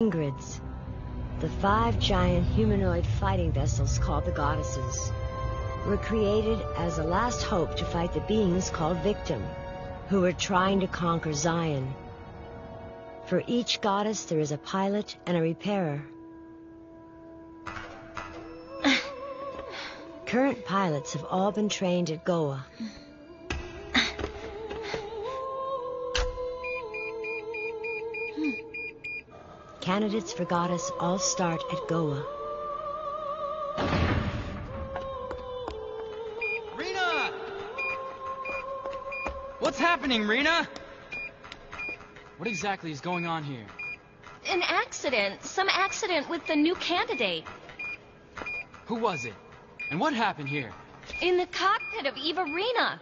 Ingrids, the five giant humanoid fighting vessels called the Goddesses, were created as a last hope to fight the beings called Victim, who were trying to conquer Zion. For each goddess there is a pilot and a repairer. Current pilots have all been trained at Goa. Candidates for goddess all start at Goa. Rena! What's happening, Rena? What exactly is going on here? An accident. Some accident with the new candidate. Who was it? And what happened here? In the cockpit of Eeva Leena.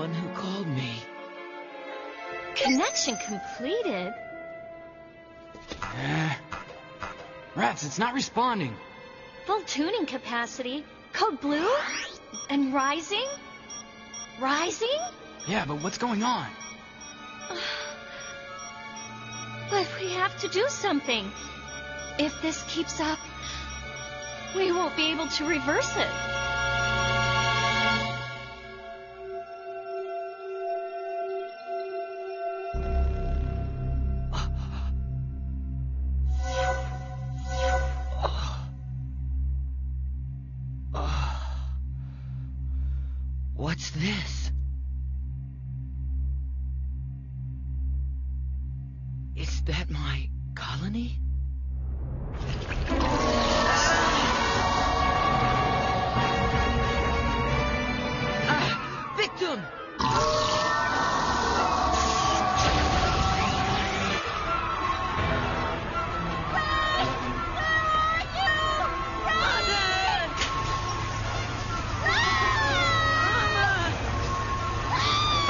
One who called me. Connection completed. Eh. Rats, it's not responding. Full tuning capacity. Code blue? And rising? Rising? Yeah, but what's going on? But we have to do something. If this keeps up, we won't be able to reverse it. What's this? Is that my colony?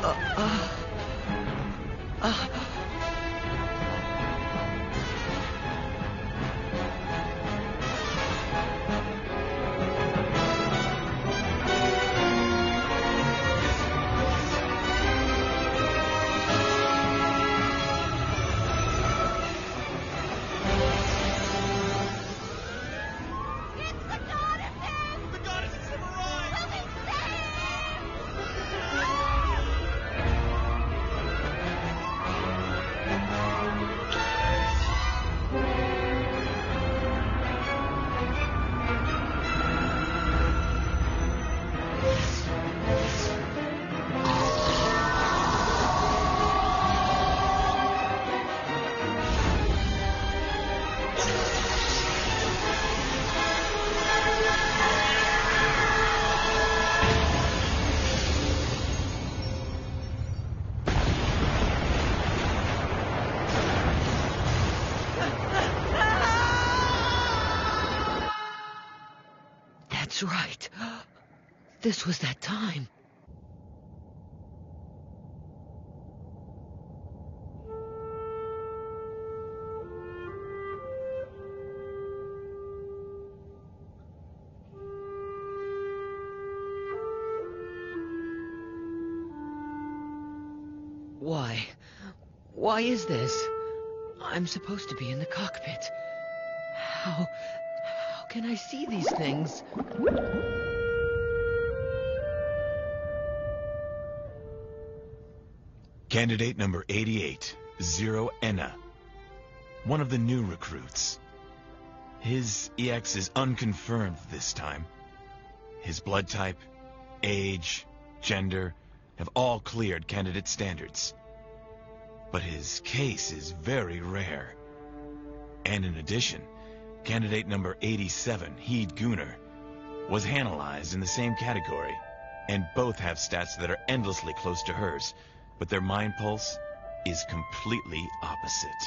The That's right. This was that time. Why? Why is this? I'm supposed to be in the cockpit. How... can I see these things? Candidate number 88, Zero Enna. One of the new recruits. His EX is unconfirmed this time. His blood type, age, gender have all cleared candidate standards. But his case is very rare. And in addition, candidate number 87, Hiead Gner, was analyzed in the same category, and both have stats that are endlessly close to hers, but their mind pulse is completely opposite.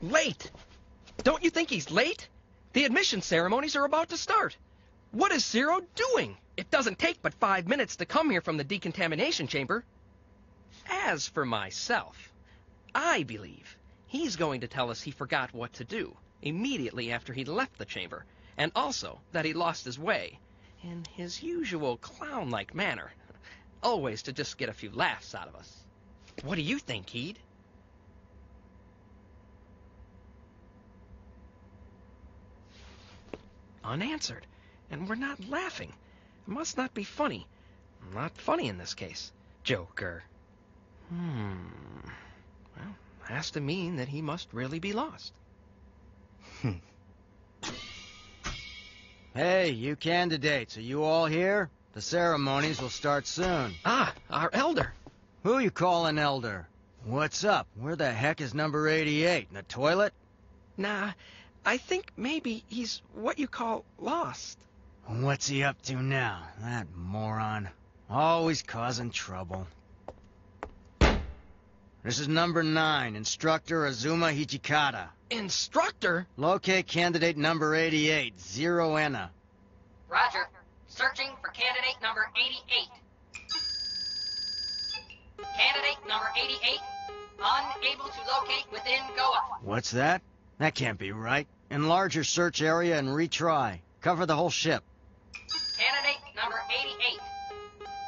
Late! Don't you think he's late? The admission ceremonies are about to start. What is Zero doing? It doesn't take but five minutes to come here from the decontamination chamber. As for myself, I believe he's going to tell us he forgot what to do immediately after he left the chamber, and also that he lost his way in his usual clown-like manner, always to just get a few laughs out of us. What do you think, Heed? Unanswered, and we're not laughing. It must not be funny. Not funny in this case. Joker. Hmm. Well, has to mean that he must really be lost. Hey, you candidates, are you all here? The ceremonies will start soon. Ah, our elder. Who you calling elder? What's up? Where the heck is number 88? In the toilet? Nah, I think maybe he's what you call lost. What's he up to now? That moron. Always causing trouble. This is number 9, Instructor Azuma Hijikata. Instructor? Locate candidate number 88, Zero Enna. Roger. Searching for candidate number 88. Candidate number 88, unable to locate within Goa. What's that? That can't be right. Enlarge your search area and retry. Cover the whole ship. Candidate number 88,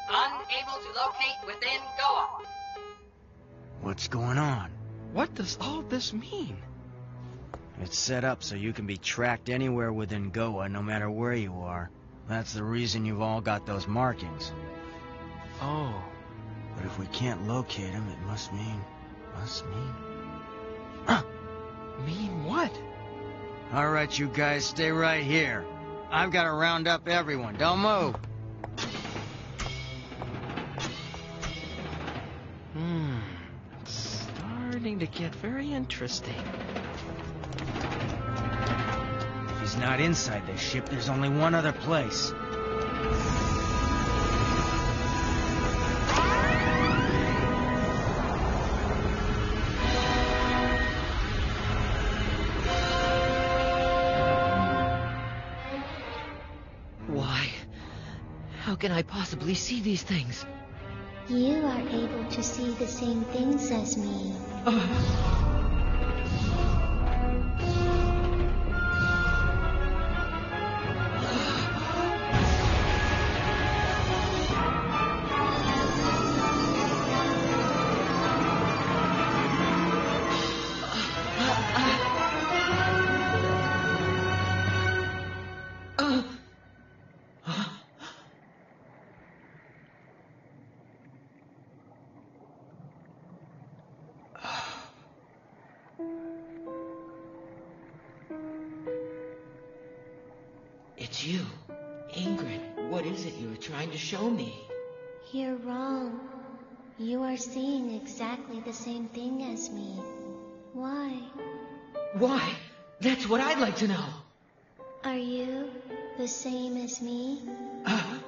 unable to locate within Goa. What's going on? What does all this mean? It's set up so you can be tracked anywhere within Goa, no matter where you are. That's the reason you've all got those markings. Oh. But if we can't locate them, it must mean... must mean... Mean what? All right, you guys, stay right here. I've got to round up everyone. Don't move. Get very interesting. If he's not inside this ship, there's only one other place. Why? How can I possibly see these things? You are able to see the same things as me. Oh. It's you. Ingrid, what is it you are trying to show me? You're wrong. You are seeing exactly the same thing as me. Why? Why? That's what I'd like to know. Are you the same as me? Uh,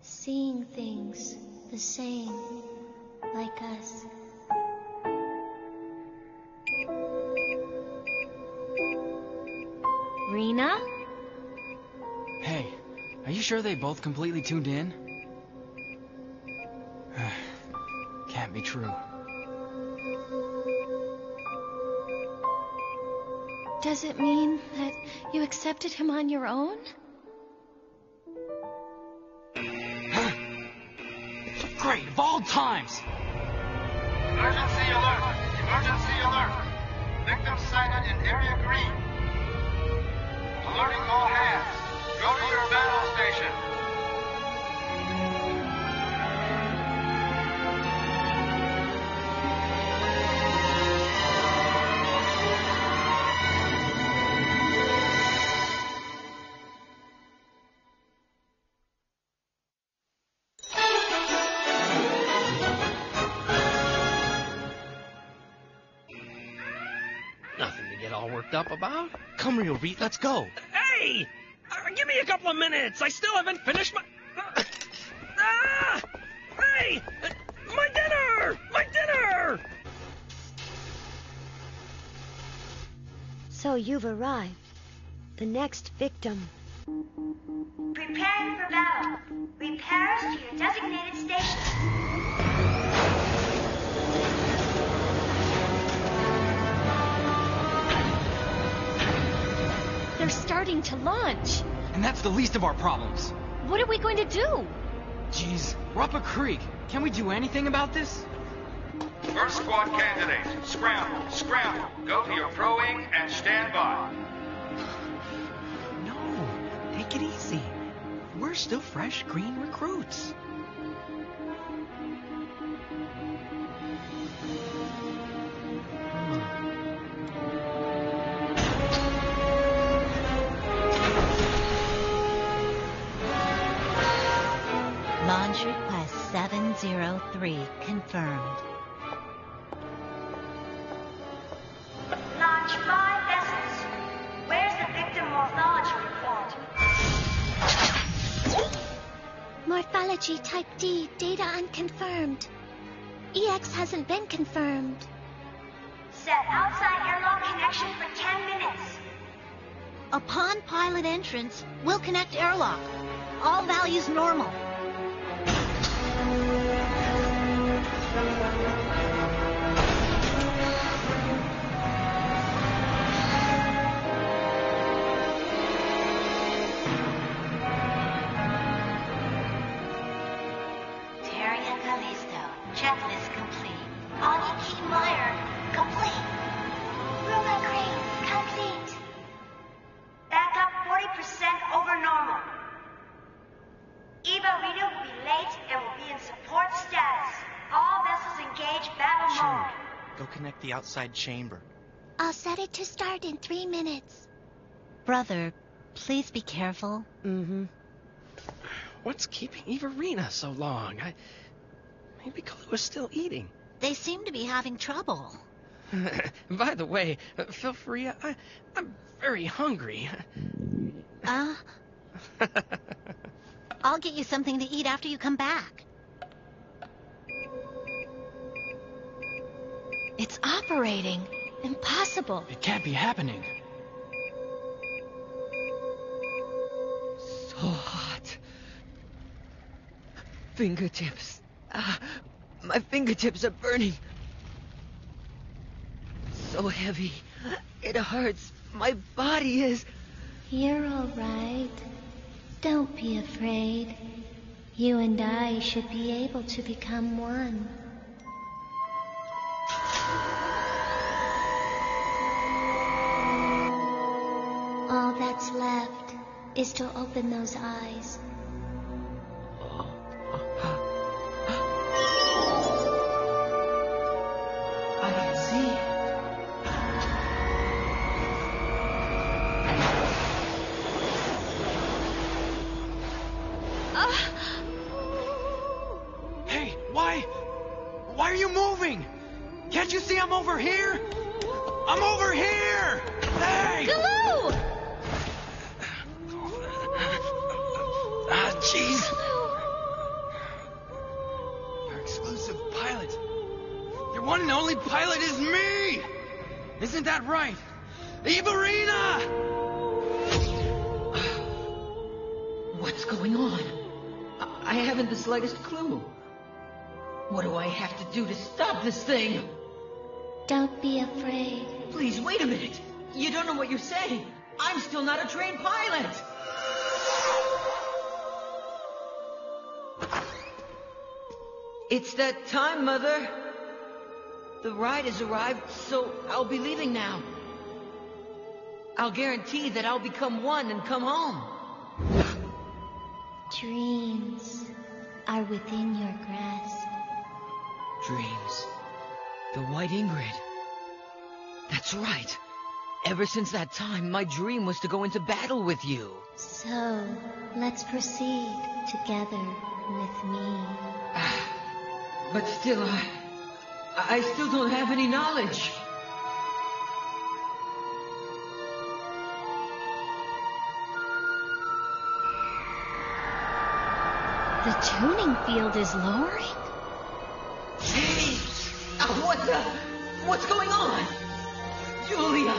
Seeing things the same, like us. Rena? Hey, are you sure they both completely tuned in? Can't be true. Does it mean that you accepted him on your own? Great, of all times! Emergency alert! Emergency alert! Victim sighted in area green. Alerting all worked up about. Come, Rio Reed, let's go. Hey! Uh, give me a couple of minutes. I still haven't finished my. Uh, ah! Hey! Uh, my dinner! My dinner! So you've arrived. The next victim. Preparing for battle. Repairs to your designated station. Starting to launch. And that's the least of our problems. What are we going to do? Jeez, we're up a creek. Can we do anything about this? First squad candidate, scramble, scramble. Go to your pro wing and stand by. No, take it easy. We're still fresh green recruits. 703 confirmed. Launch five vessels. Where's the victim morphology report? Morphology type D, data unconfirmed. EX hasn't been confirmed. Set outside airlock connection for 10 minutes. Upon pilot entrance, we'll connect airlock. All values normal. Thank you. Go connect the outside chamber. I'll set it to start in three minutes. Brother, please be careful. Mm-hmm. What's keeping Eeva Leena so long? I. Maybe Kalua's still eating. They seem to be having trouble. By the way, uh, feel free. I, I'm very hungry. Uh, I'll get you something to eat after you come back. It's operating. Impossible. It can't be happening. So hot. Fingertips. Ah, my fingertips are burning. So heavy. It hurts. My body is. You're all right. Don't be afraid. You and I should be able to become one. Is to open those eyes. One and only pilot is me! Isn't that right? Eeva Leena! What's going on? I I haven't the slightest clue. What do I have to do to stop this thing? Don't be afraid. Please, wait a minute. You don't know what you're saying. I'm still not a trained pilot. It's that time, Mother. The ride has arrived, so I'll be leaving now. I'll guarantee that I'll become one and come home. Dreams are within your grasp. Dreams. The White Ingrid. That's right. Ever since that time, my dream was to go into battle with you. So, let's proceed together with me. But still, I, I still don't have any knowledge. The tuning field is lowering? Hey! Uh, what the? What's going on? Julia!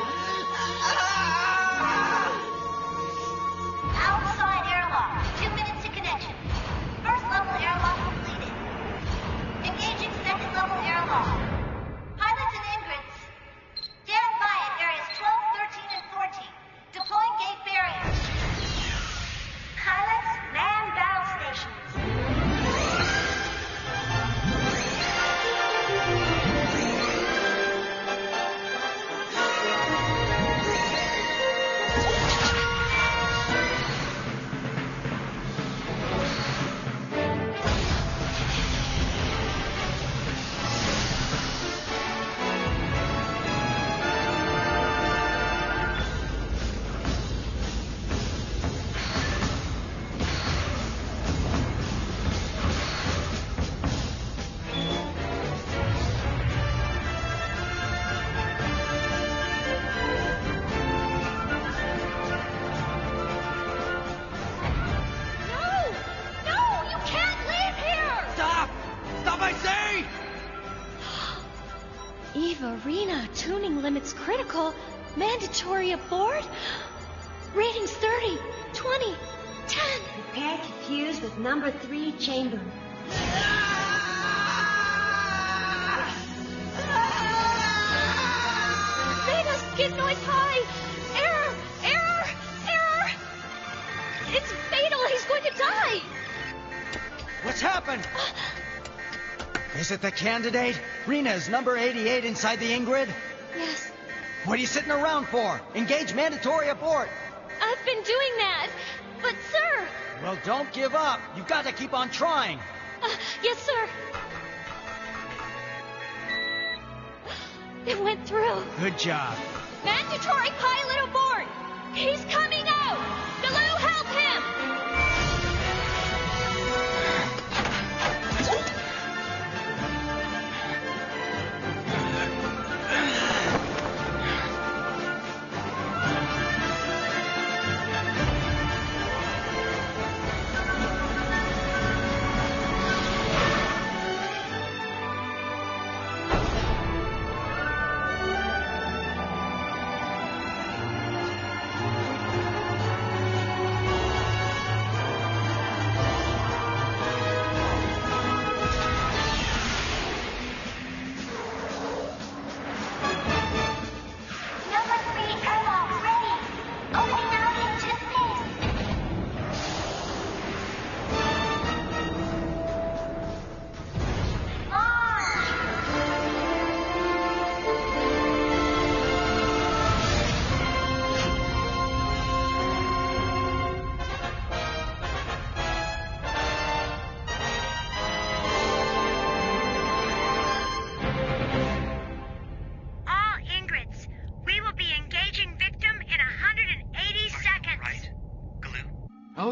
Ah! Eeva Leena tuning limits critical. Mandatory aboard? Ratings 30, 20, 10. Prepare to fuse with number three chamber. Beta skid noise high! Error! Error! Error! It's fatal! He's going to die! What's happened? Uh, Is it the candidate? Rena, is number 88 inside the Ingrid? Yes, What are you sitting around for? Engage mandatory abort. I've been doing that. But, sir! Well, don't give up. You've got to keep on trying. Uh, yes, sir. It went through. Good job. Mandatory pilot abort! He's coming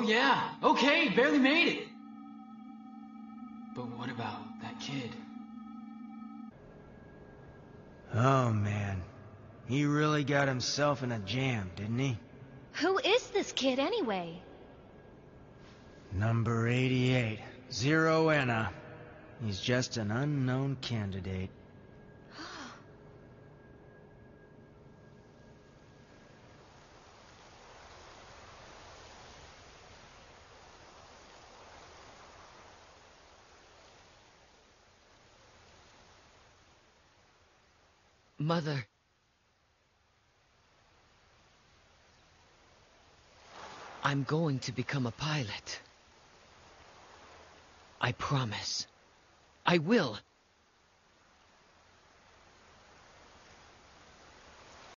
yeah. Okay, barely made it. But what about that kid? Oh, man. He really got himself in a jam, didn't he? Who is this kid anyway? Number 88. Zero Enna. He's just an unknown candidate. Mother. I'm going to become a pilot. I promise. I will.